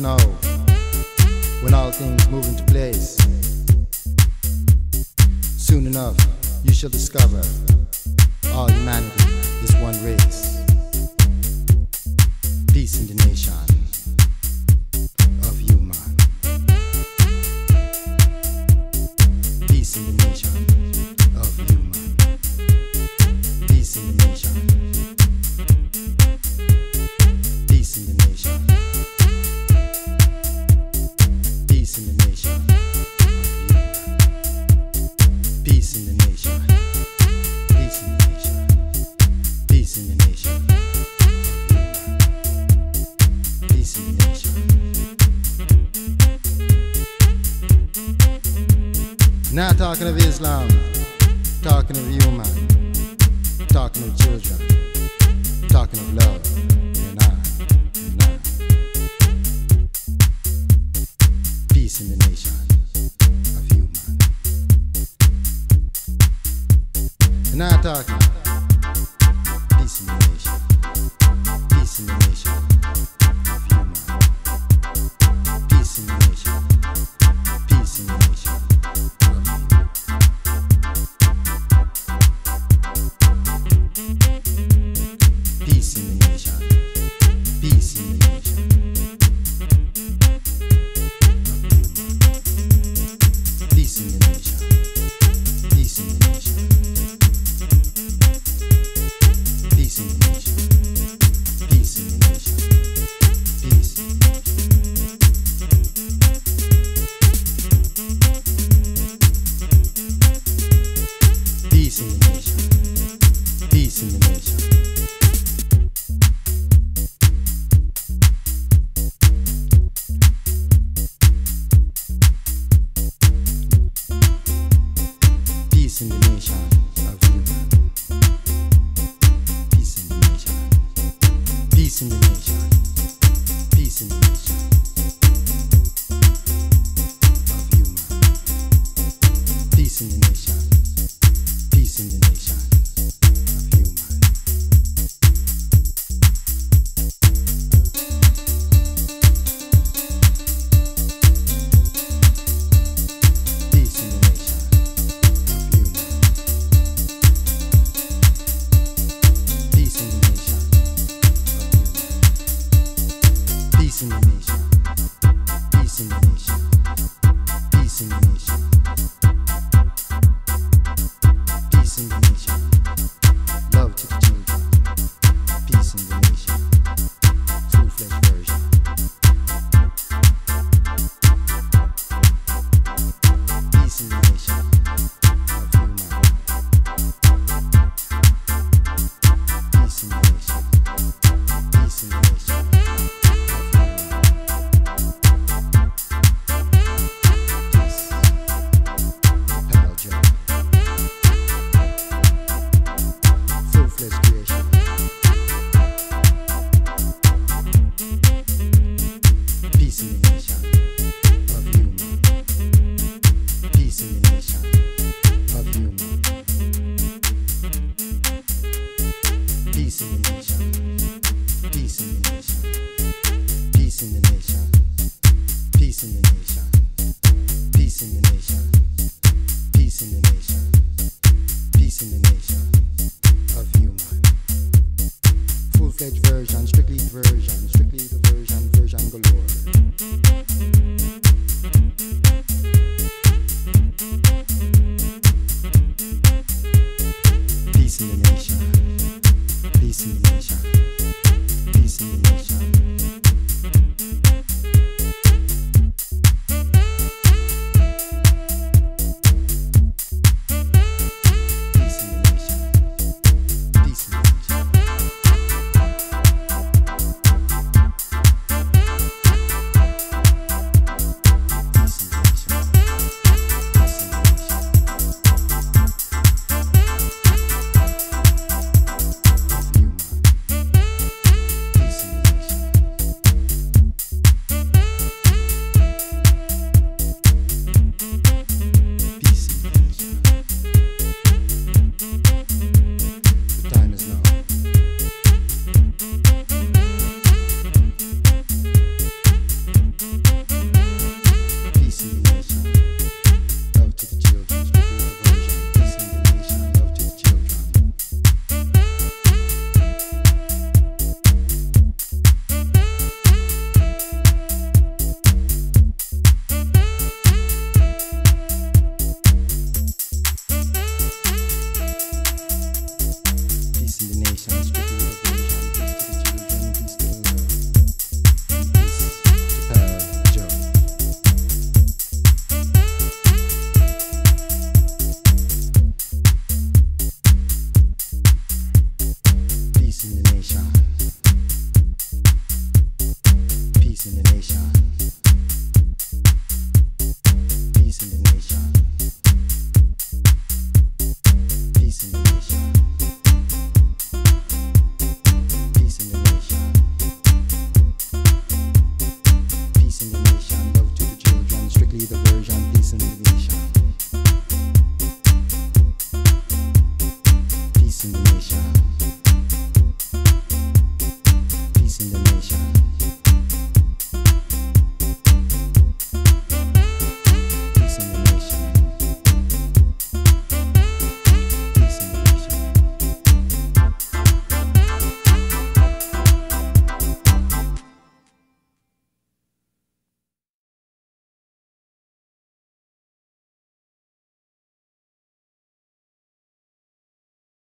now, when all things move into place. Soon enough, you shall discover all humanity is one race. Peace in the nation talking of Islam, talking of human, talking of children, talking of love. You know, you know. Peace in the nation of human. Not talking version, strictly version.